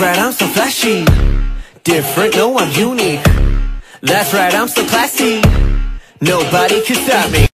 right, I'm so flashy. Different, no, I'm unique. That's right, I'm so classy. Nobody can stop me.